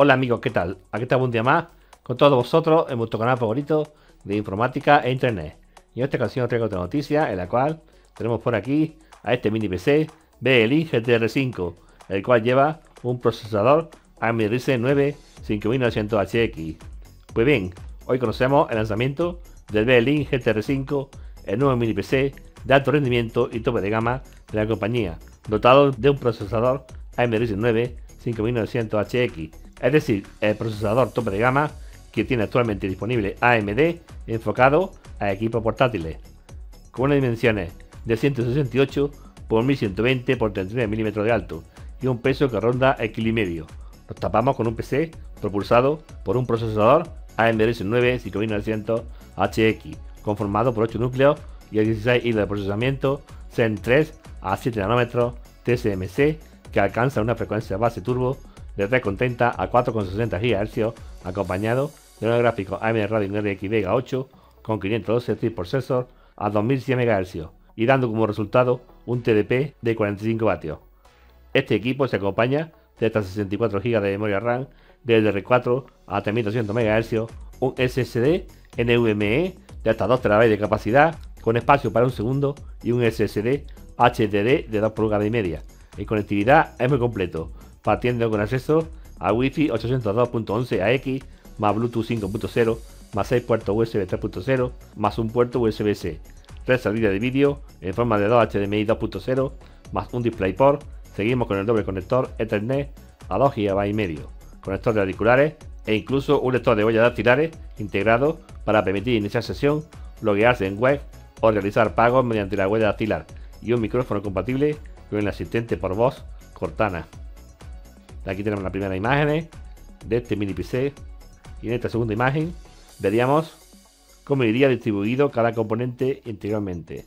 Hola amigos, ¿qué tal? Aquí estamos un día más con todos vosotros en vuestro canal favorito de informática e internet. Y en esta ocasión os traigo otra noticia en la cual tenemos por aquí a este mini PC BLI GTR5, el cual lleva un procesador AMD Ryzen 9 5900HX. Pues bien, hoy conocemos el lanzamiento del BLI GTR5, el nuevo mini PC de alto rendimiento y tope de gama de la compañía, dotado de un procesador AMD Ryzen 9 5900HX es decir, el procesador tope de gama que tiene actualmente disponible AMD enfocado a equipos portátiles, con unas dimensiones de 168 por 1120 por 39 mm de alto y un peso que ronda el kilo y medio. Nos tapamos con un PC propulsado por un procesador AMD Ryzen 9 5900 HX, conformado por 8 núcleos y 16 hilos de procesamiento Zen 3 a 7 nanómetros TSMC que alcanza una frecuencia base turbo de 3,30 a 4,60 GHz, acompañado de un gráfico AMD Radeon RX Vega 8 con 512 por processor a 2100 MHz y dando como resultado un TDP de 45 vatios. Este equipo se acompaña de hasta 64 GB de memoria RAM desde 4 a 3200 MHz, un SSD NVMe de hasta 2 TB de capacidad con espacio para un segundo y un SSD HDD de 2 pulgadas y media. En conectividad es muy completo, partiendo con acceso a Wi-Fi 802.11 AX, más Bluetooth 5.0, más 6 puertos USB 3.0, más un puerto USB-C, 3 salidas de vídeo en forma de 2 HDMI 2.0, más un DisplayPort, seguimos con el doble conector Ethernet a 2 GB y medio, conector de auriculares e incluso un lector de huellas dactilares integrado para permitir iniciar sesión, loguearse en web o realizar pagos mediante la huella dactilar y un micrófono compatible con el asistente por voz Cortana. Aquí tenemos la primera imagen de este mini PC. Y en esta segunda imagen veríamos cómo iría distribuido cada componente integralmente.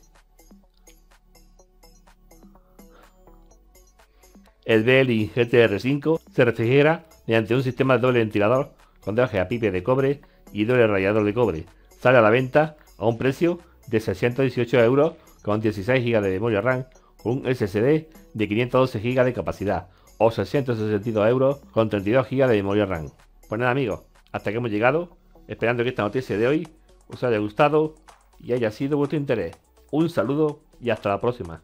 El BLI GTR5 se refrigera mediante un sistema de doble ventilador con dos a pipe de cobre y doble radiador de cobre. Sale a la venta a un precio de 618 euros con 16 GB de memoria RAM, un SSD de 512 GB de capacidad, o 662 euros con 32 GB de memoria RAM. Pues nada amigos, hasta que hemos llegado, esperando que esta noticia de hoy os haya gustado y haya sido vuestro interés. Un saludo y hasta la próxima.